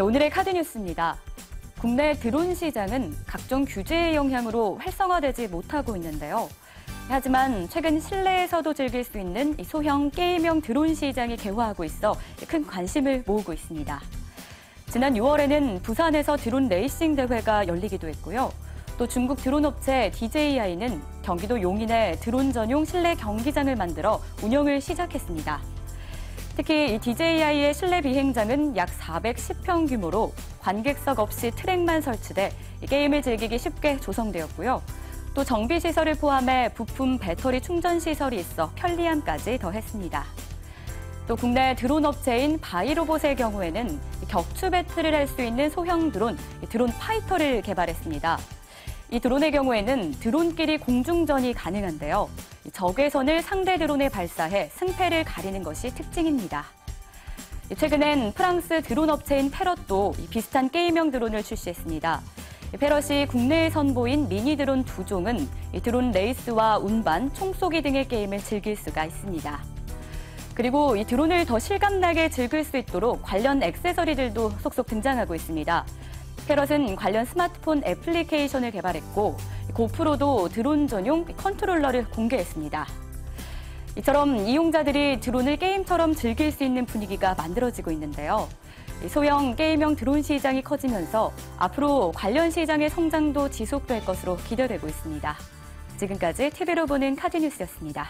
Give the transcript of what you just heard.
네, 오늘의 카드뉴스입니다. 국내 드론 시장은 각종 규제의 영향으로 활성화되지 못하고 있는데요. 하지만 최근 실내에서도 즐길 수 있는 소형 게임용 드론 시장이 개화하고 있어 큰 관심을 모으고 있습니다. 지난 6월에는 부산에서 드론 레이싱 대회가 열리기도 했고요. 또 중국 드론 업체 DJI는 경기도 용인에 드론 전용 실내 경기장을 만들어 운영을 시작했습니다. 특히 이 DJI의 실내 비행장은 약 410평 규모로 관객석 없이 트랙만 설치돼 게임을 즐기기 쉽게 조성되었고요. 또 정비 시설을 포함해 부품 배터리 충전 시설이 있어 편리함까지 더했습니다. 또 국내 드론 업체인 바이로봇의 경우에는 격추 battle을 할 수 있는 소형 드론, 드론 파이터를 개발했습니다. 이 드론의 경우에는 드론끼리 공중전이 가능한데요. 적외선을 상대 드론에 발사해 승패를 가리는 것이 특징입니다. 최근엔 프랑스 드론 업체인 패럿도 비슷한 게임형 드론을 출시했습니다. 패럿이 국내에 선보인 미니 드론 두 종은 드론 레이스와 운반, 총쏘기 등의 게임을 즐길 수가 있습니다. 그리고 이 드론을 더 실감나게 즐길 수 있도록 관련 액세서리들도 속속 등장하고 있습니다. 페럿은 관련 스마트폰 애플리케이션을 개발했고 고프로도 드론 전용 컨트롤러를 공개했습니다. 이처럼 이용자들이 드론을 게임처럼 즐길 수 있는 분위기가 만들어지고 있는데요. 소형 게임형 드론 시장이 커지면서 앞으로 관련 시장의 성장도 지속될 것으로 기대되고 있습니다. 지금까지 TV로 보는 카드뉴스였습니다.